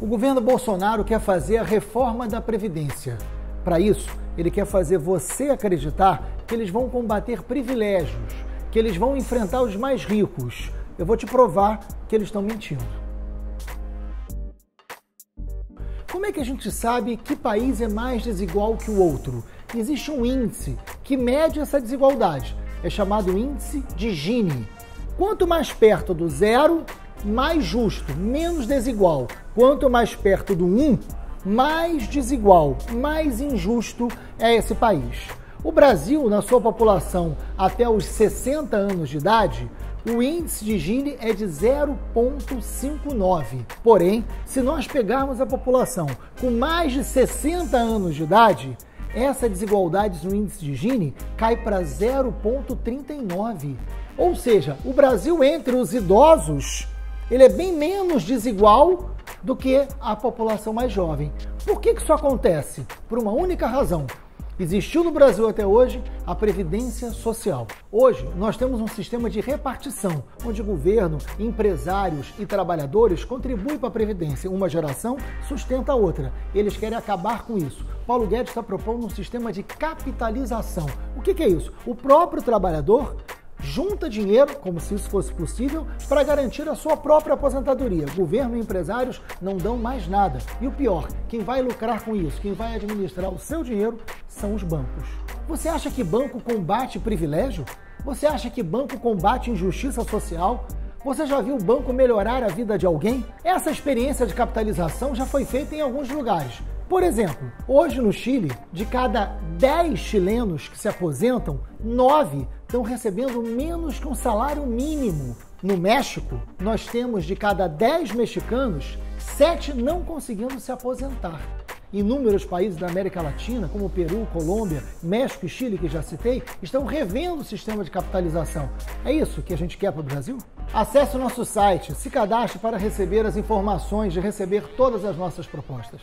O governo Bolsonaro quer fazer a reforma da Previdência. Para isso, ele quer fazer você acreditar que eles vão combater privilégios, que eles vão enfrentar os mais ricos. Eu vou te provar que eles estão mentindo. Como é que a gente sabe que país é mais desigual que o outro? Existe um índice que mede essa desigualdade. É chamado índice de Gini. Quanto mais perto do zero, mais justo, menos desigual. Quanto mais perto do 1, mais desigual, mais injusto é esse país. O Brasil, na sua população até os 60 anos de idade, o índice de Gini é de 0,59. Porém, se nós pegarmos a população com mais de 60 anos de idade, essa desigualdade no índice de Gini cai para 0,39. Ou seja, o Brasil entre os idosos ele é bem menos desigual do que a população mais jovem. Por que, que isso acontece? Por uma única razão. Existiu no Brasil até hoje a Previdência Social. Hoje, nós temos um sistema de repartição, onde governo, empresários e trabalhadores contribuem para a Previdência. Uma geração sustenta a outra. Eles querem acabar com isso. Paulo Guedes está propondo um sistema de capitalização. O que, que é isso? O próprio trabalhador junta dinheiro, como se isso fosse possível, para garantir a sua própria aposentadoria. Governo e empresários não dão mais nada. E o pior, quem vai lucrar com isso, quem vai administrar o seu dinheiro, são os bancos. Você acha que banco combate privilégio? Você acha que banco combate injustiça social? Você já viu o banco melhorar a vida de alguém? Essa experiência de capitalização já foi feita em alguns lugares. Por exemplo, hoje no Chile, de cada 10 chilenos que se aposentam, 9 estão recebendo menos que um salário mínimo. No México, nós temos de cada 10 mexicanos, 7 não conseguindo se aposentar. Inúmeros países da América Latina, como Peru, Colômbia, México e Chile, que já citei, estão revendo o sistema de capitalização. É isso que a gente quer para o Brasil? Acesse o nosso site, se cadastre para receber as informações de receber todas as nossas propostas.